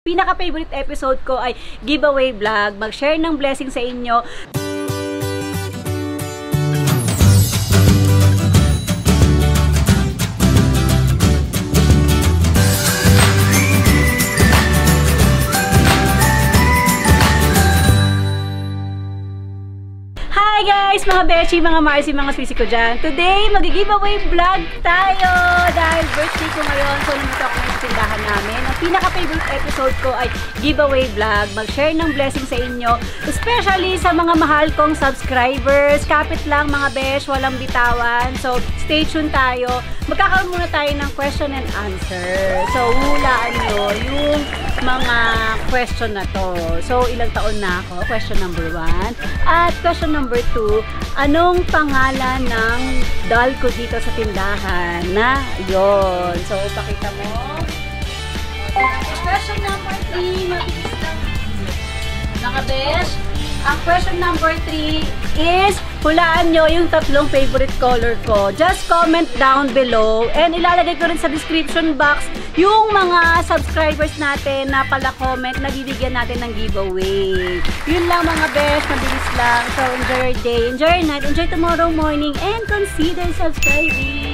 Pinaka-favorite episode ko ay giveaway vlog. Mag-share ng blessing sa inyo. Hi guys! Mga Beshi, mga Marcy, mga Swissy ko dyan. Today, mag-giveaway vlog tayo! Dahil birthday ko ngayon, so nandito ako pinaka-favorite episode ko ay giveaway vlog. Mag-share ng blessing sa inyo. Especially sa mga mahal kong subscribers. Kapit lang mga Besh, walang bitawan. So, stay tuned tayo. Magkakaroon muna tayo ng question and answer. So, hulaan nyo yung mga question na to. So, ilang taon na ako? Question number one. At question number two, anong pangalan ng doll ko dito sa tindahan na yon So, pakita mo. Question number three, mabilis lang. Mga besh, ang question number 3 is hulaan nyo yung tatlong favorite color ko. Just comment down below and ilalagay ko rin sa description box yung mga subscribers natin na pala comment na bibigyan natin ng giveaway. Yun lang mga best, mabilis lang. So enjoy your day, enjoy your night, enjoy tomorrow morning and consider subscribing.